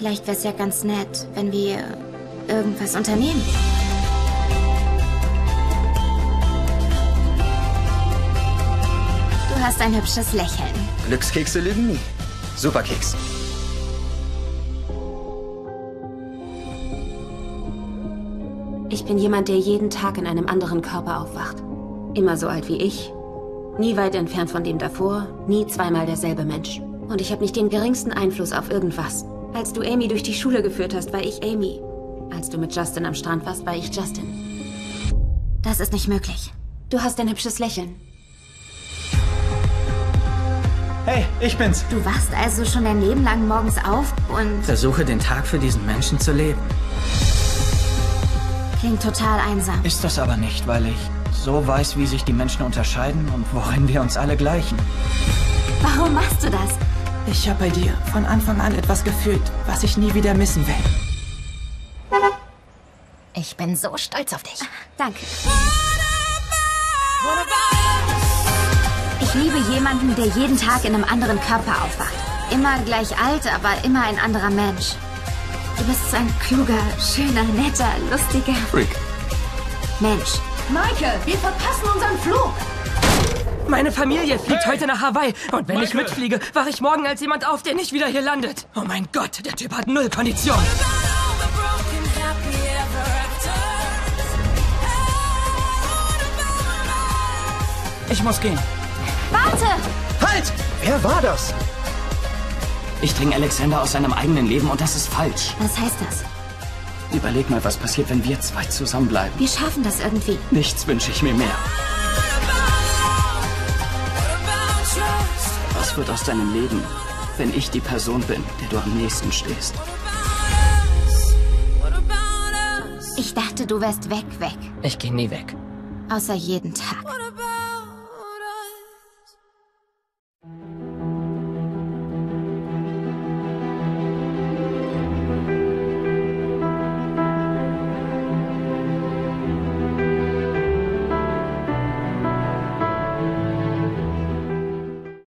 Vielleicht wäre es ja ganz nett, wenn wir irgendwas unternehmen. Du hast ein hübsches Lächeln. Glückskekse lügen nie. Superkeks. Ich bin jemand, der jeden Tag in einem anderen Körper aufwacht. Immer so alt wie ich. Nie weit entfernt von dem davor. Nie zweimal derselbe Mensch. Und ich habe nicht den geringsten Einfluss auf irgendwas. Als du Amy durch die Schule geführt hast, war ich Amy. Als du mit Justin am Strand warst, war ich Justin. Das ist nicht möglich. Du hast ein hübsches Lächeln. Hey, ich bin's. Du wachst also schon dein Leben lang morgens auf und Versuche den Tag für diesen Menschen zu leben. klingt total einsam. Ist das aber nicht, weil ich so weiß, wie sich die Menschen unterscheiden und worin wir uns alle gleichen. Warum machst du das? Ich habe bei dir von Anfang an etwas gefühlt, was ich nie wieder missen will. Ich bin so stolz auf dich. Danke. Ich liebe jemanden, der jeden Tag in einem anderen Körper aufwacht. Immer gleich alt, aber immer ein anderer Mensch. Du bist so ein kluger, schöner, netter, lustiger Freak. Mensch. Michael, wir verpassen unseren Flug. Meine Familie fliegt heute nach Hawaii. Und wenn ich mitfliege, wache ich morgen als jemand auf, der nicht wieder hier landet. Oh mein Gott, der Typ hat null Kondition. Ich muss gehen. Warte! Halt! Wer war das? Ich dringe Alexander aus seinem eigenen Leben und das ist falsch. Was heißt das? Überleg mal, was passiert, wenn wir zwei zusammenbleiben. Wir schaffen das irgendwie. Nichts wünsche ich mir mehr. Wird aus deinem Leben, wenn ich die Person bin, der du am nächsten stehst? Ich dachte, du wärst weg, weg. Ich gehe nie weg. Außer jeden Tag. What about